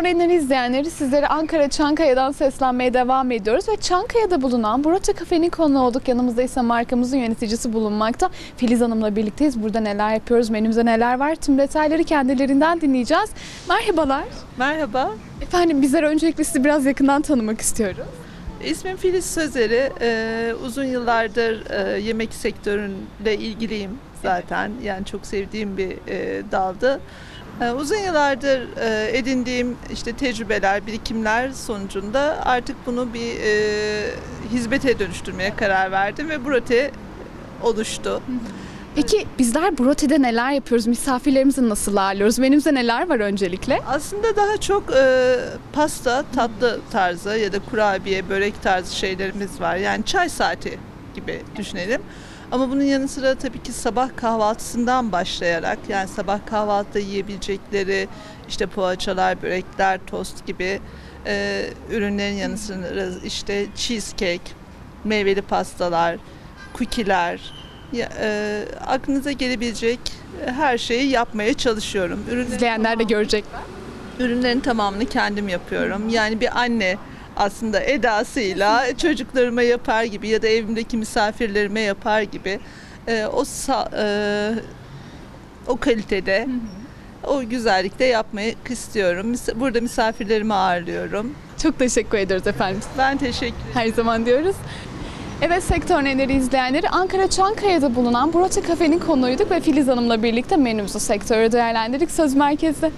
Sektör Enleri izleyenleri sizlere Ankara Çankaya'dan seslenmeye devam ediyoruz ve Çankaya'da bulunan Burata Kafe'nin konu olduk. Yanımızda ise markamızın yöneticisi bulunmakta. Filiz Hanım'la birlikteyiz. Burada neler yapıyoruz, menümüzde neler var tüm detayları kendilerinden dinleyeceğiz. Merhabalar. Merhaba, Efendim bizler öncelikle sizi biraz yakından tanımak istiyoruz. ismim Filiz Sözeri. Ee, uzun yıllardır e, yemek sektöründe ilgiliyim zaten. Yani çok sevdiğim bir e, daldı. Ee, uzun yıllardır e, edindiğim işte tecrübeler, birikimler sonucunda artık bunu bir e, hizmete dönüştürmeye karar verdim ve Burate oluştu. Peki bizler Brote'de neler yapıyoruz? Misafirlerimizi nasıl ağırlıyoruz? Menümüzde neler var öncelikle? Aslında daha çok e, pasta, tatlı tarzı ya da kurabiye, börek tarzı şeylerimiz var. Yani çay saati gibi düşünelim. Ama bunun yanı sıra tabii ki sabah kahvaltısından başlayarak yani sabah kahvaltıda yiyebilecekleri işte poğaçalar, börekler, tost gibi e, ürünlerin yanı sıra işte cheesecake, meyveli pastalar, ya, e, aklınıza gelebilecek her şeyi yapmaya çalışıyorum. Ürünlerin İzleyenler de görecekler. Ürünlerin tamamını kendim yapıyorum. Yani bir anne aslında edasıyla çocuklarıma yapar gibi ya da evimdeki misafirlerime yapar gibi e, o sa- e, o kalitede o güzellikte yapmayı istiyorum. Burada misafirlerimi ağırlıyorum. Çok teşekkür ediyoruz efendim. Ben teşekkür ederim. her zaman diyoruz. Evet sektör neleri izleyenleri Ankara Çankaya'da bulunan Burata Kafe'nin konuğuyduk ve Filiz Hanım'la birlikte menümüzü sektörü değerlendirdik. Söz merkezde.